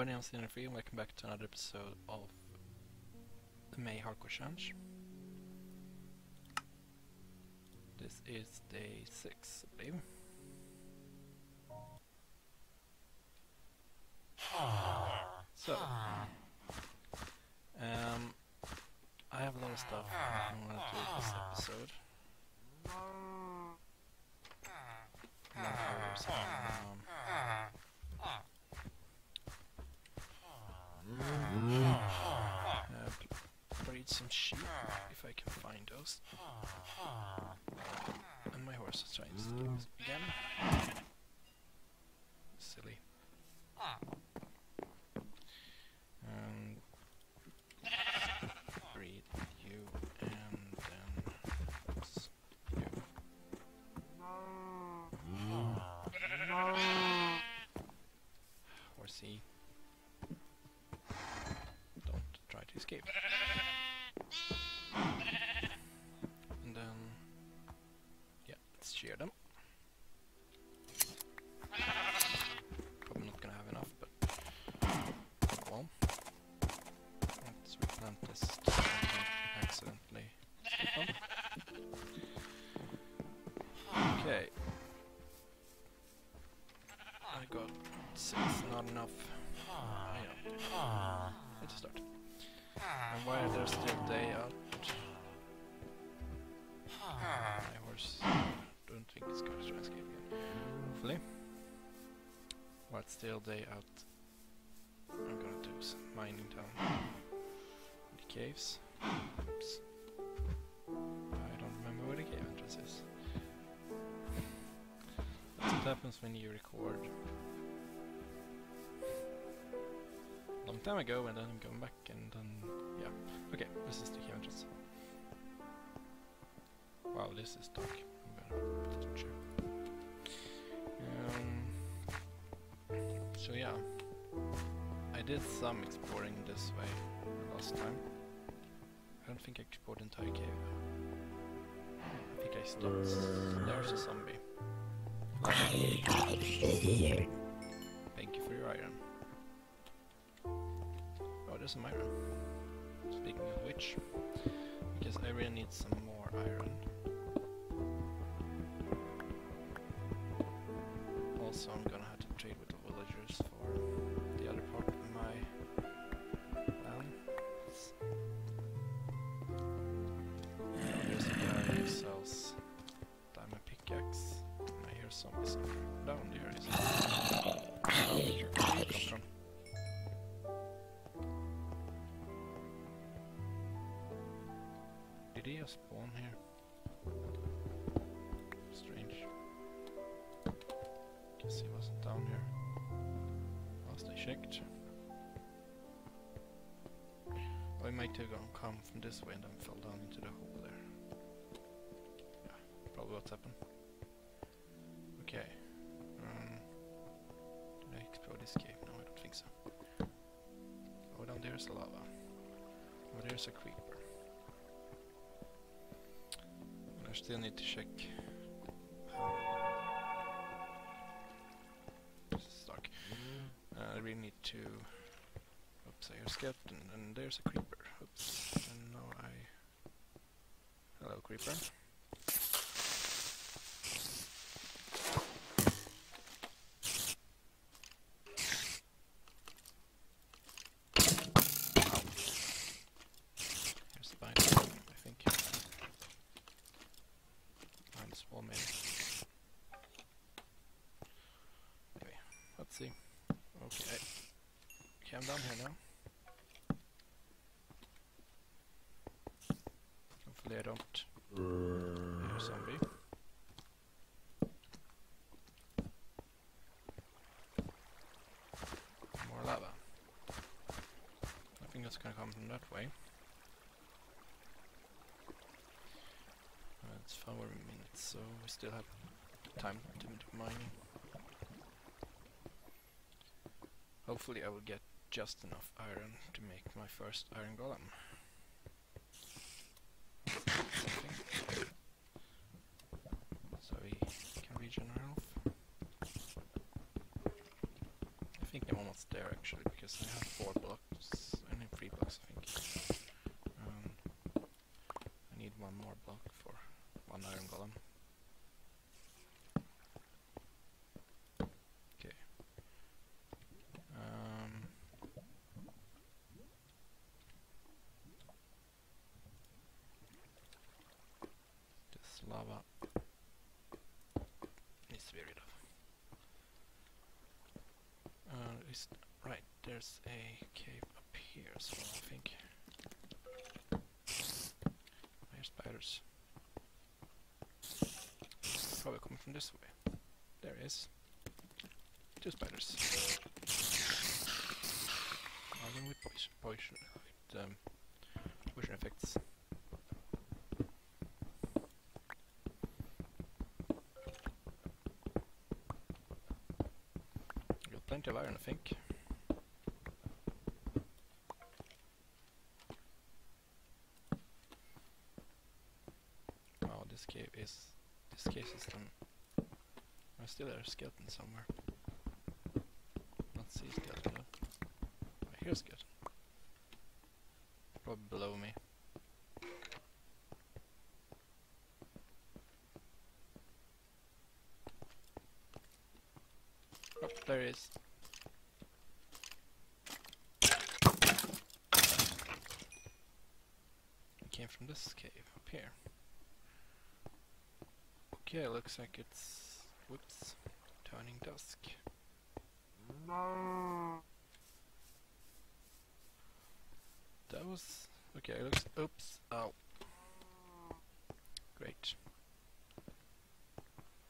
everybody, I'm Sinner Free and welcome back to another episode of the May Hardcore Challenge. This is day 6, I believe. So, um, I have a lot of stuff I want to do this episode. Long hours, um, breed some sheep if I can find those. And my horse is trying to again. Silly. Shear them. Probably not gonna have enough, but well, let's replant this accidentally. Okay. I got six, not enough. Know. Let's start. And why are there still day out? While it's still day out, I'm gonna do some mining down in the caves. Oops. I don't remember where the cave entrance is. That's what happens when you record long time ago and then come back and then yeah. Okay, this is the cave entrance. Wow, this is dark. I'm gonna put it on so yeah, I did some exploring this way last time. I don't think I explored entire cave. I think I stopped. There's a zombie. Thank you for your iron. Oh, there's some iron. Speaking of which, because I really need some more iron. Also, I'm the other part of my land. There's a guy who sells diamond pickaxe. I hear zombies down there. Is? Did he just spawn here? Strange. Guess he wasn't down here. I checked. He might have gone come from this way and then fell down into the hole there. Yeah, probably what's happened. Okay. Um, did I explore this cave? No, I don't think so. Oh, down there's lava. Oh, there's a creeper. I still need to check. Really need to. Oops, I hear skeleton, and there's a creeper. Oops, and now I. Hello, creeper. Here's the bind, I think. Behind this wall, maybe. Anyway, let's see. Okay. Okay, I'm down here now. Hopefully I don't hear a zombie. More lava. I think that's gonna come from that way. It's four minutes, so we still have time to do mining. Hopefully I will get just enough iron to make my first iron golem. Something. So we can regen our health. I think I'm almost there actually because because I have four blocks. I need three blocks, I think. Um, I need one more block for one iron golem. Okay. Um, this lava needs to be rid of. Uh, is right, there's a cave up here as well, I think. There's spiders. Probably coming from this way. There is. Two spiders. Arming with poison, poison, with um, poison effects. Got plenty of iron, I think. Wow, this cave is this cave system. A skeleton somewhere. Not see skeleton hear a skeleton. Probably below me. Oh, there he is. Came from this cave up here. Okay, looks like it's whoops turning dusk. No. That was okay. It looks oops. Oh, great.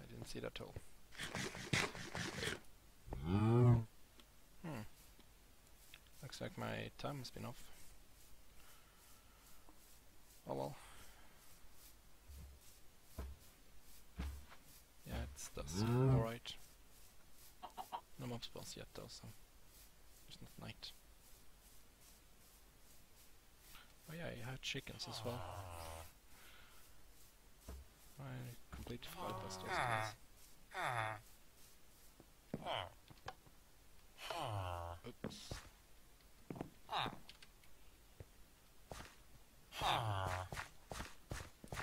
I didn't see that at all. Hmm. Looks like my time has been off. Oh well. Yeah, it's dusk. Alright. Spawns yet though, so it's not night. Oh yeah, you have chickens as well. I completely forgot about those guys. Oops.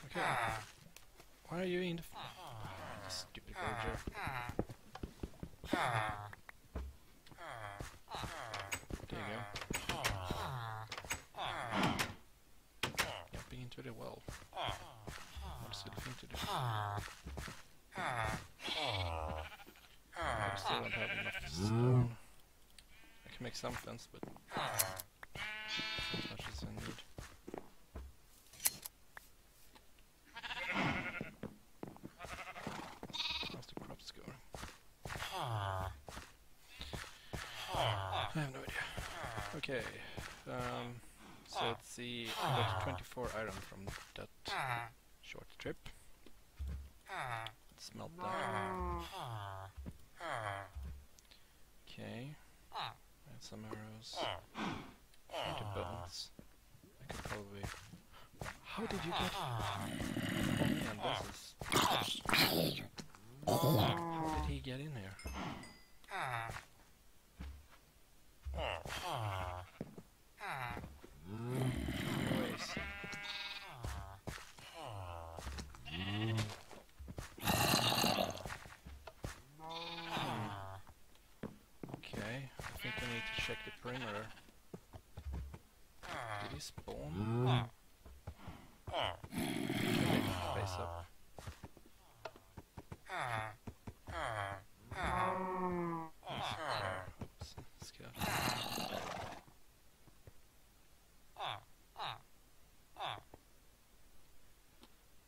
Okay. Why are you in the f- stupid villager? There you go. Jumping into the well. What a silly thing to do. I still don't have enough stone. I can make some fence, but not as much as I need. How's the crops going? I have no idea. Okay, um, so let's see. I got 24 iron from that short trip. Let's melt that. Okay. And some arrows. 20 bones. I could probably. How did you get? Oh man, this is. How did he get in here? Anyways. Okay, I think I need to check the perimeter. Did he spawn? Face up. Oops, scared.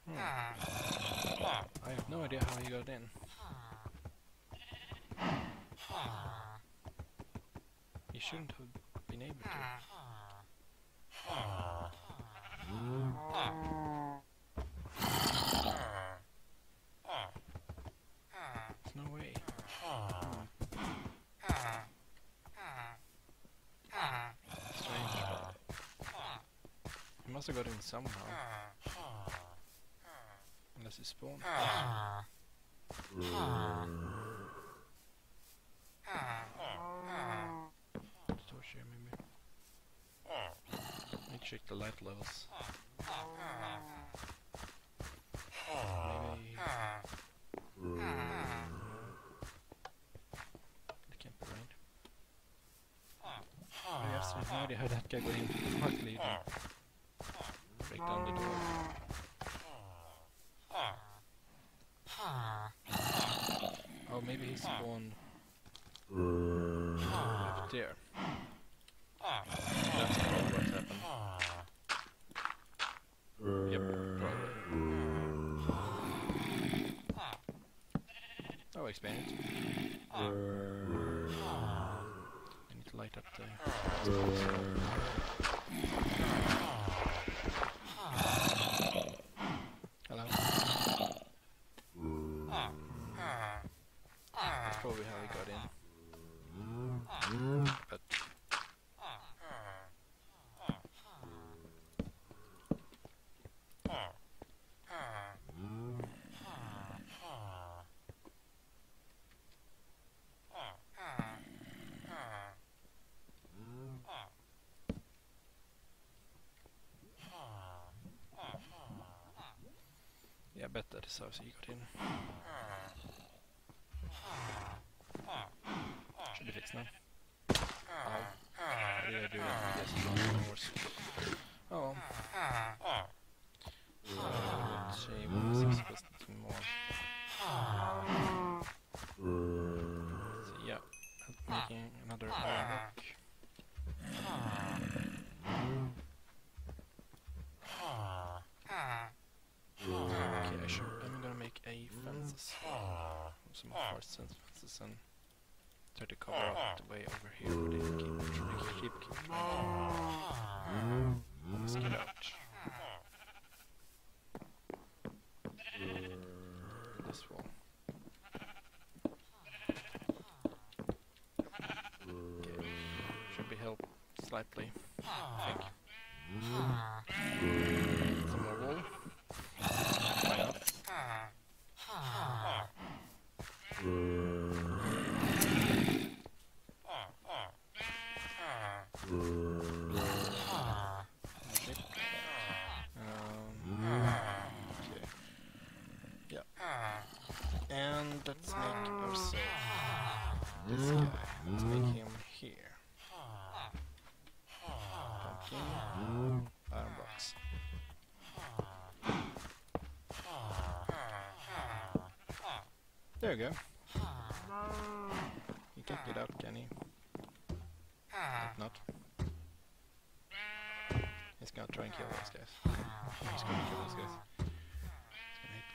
Hmm. I have no idea how he got in. He shouldn't have been able to. There's no way. Strange. He must have got in somehow. Unless he spawned. Stop check the life levels. Maybe. I can't be right. I have no idea that guy going. Fuck me. Break down the door. Maybe he spawned oh, up there. That's probably what happened. Yep, probably. Oh, expand it. I need to light up the... Hello? That's probably how he got in. But... Yeah, is how he got in. Should be fixed now. What did I do? I guess it's not worse. Oh well. Uh, shame. Six percent more. So yeah, making another iron rock. Okay, I should, I'm gonna make a fences. Some hard sense fences and try to cover up the way over here where they keep, keep, keep, keep trying to scout out. This wall. Okay, should be help slightly, I think. Some more wool. Why not? Magic. Um, okay. Yeah. Let's make ourselves this guy. Let's make him here. Pumpkin. Iron box. There we go. He can't get out, can he? Hope not. He's gonna try and kill those guys. He's gonna kill those guys.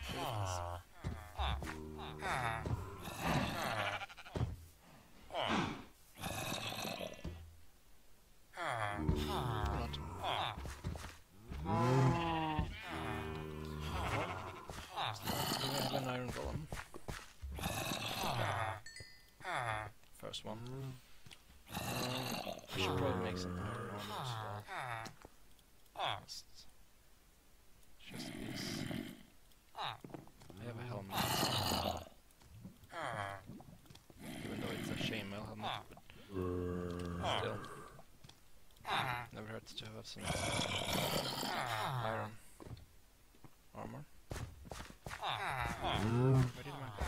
He's gonna hit the buildings. To have some iron armor. Where did my go?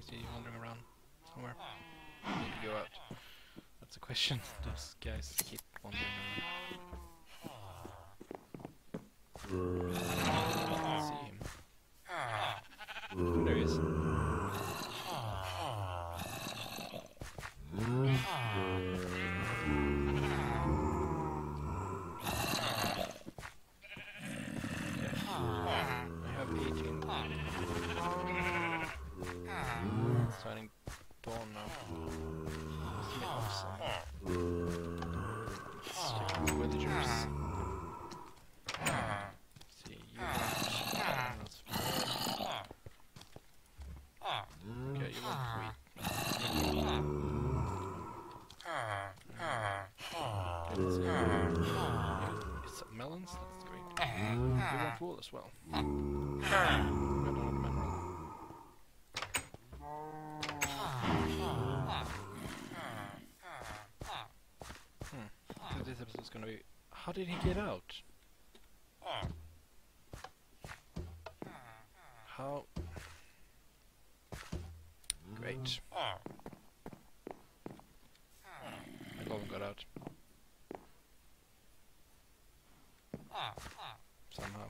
Is he wandering around somewhere? Need to go out. That's a question. Those guys keep wandering around. Melons, that's great. You want wool as well. Red on mineral. Hmm. gonna be... How did he get out? How... Great. My golem got out. Somehow.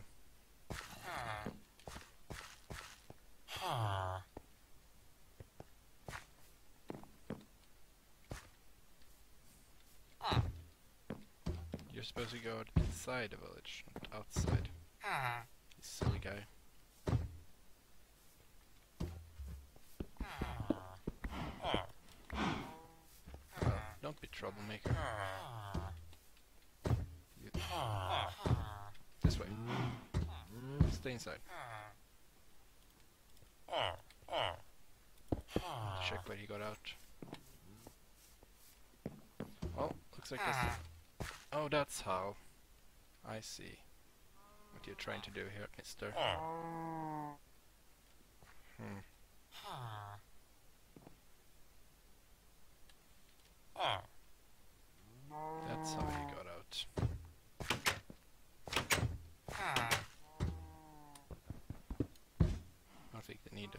You're supposed to go inside the village, not outside. You silly guy. Well, don't be troublemaker. You- This way. Stay inside. Check where he got out. Well, looks like this. Ah. Oh, that's how. I see. What you're trying to do here, mister. Ah. Hmm. Ah. That's how he got out. I think they need to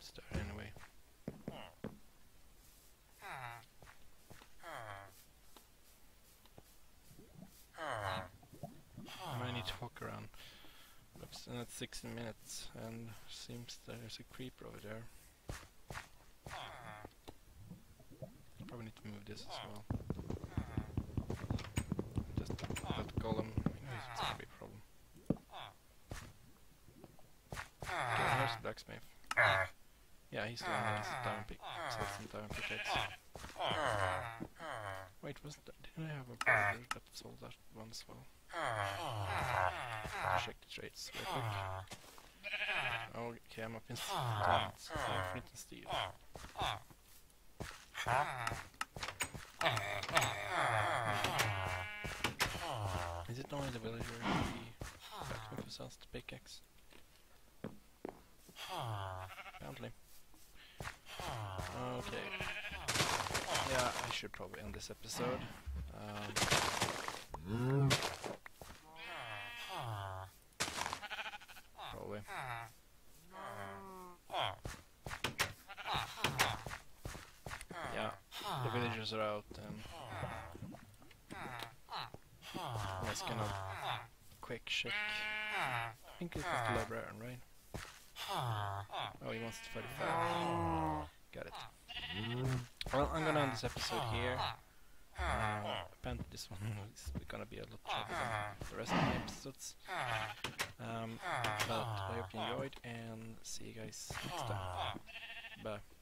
start anyway. I might need to walk around. Looks and it's 16 minutes and seems there's a creeper over there. Probably need to move this as well. Just that golem. I know it's gonna be a problem. Okay, here's the blacksmith. Yeah, he's the one that the diamond pick. So some diamond pickaxe. Wait, wasn't that, didn't I have a brother that sold that one as well? Check the traits real quick. Okay, I'm up in diamonds. So I'm flint and steel. Is it only the villager who sells the pickaxe? Apparently. Okay. Yeah, I should probably end this episode. Um, Yeah, the villagers are out and let's gonna quick check. I think it was the librarian, right? Oh, he wants to 35. Got it. Well, I'm gonna end this episode here. Uh, this one is gonna be a lot ah. shorter than the rest of the episodes. Ah. Um, but I ah. hope you enjoyed and see you guys next time. Bye.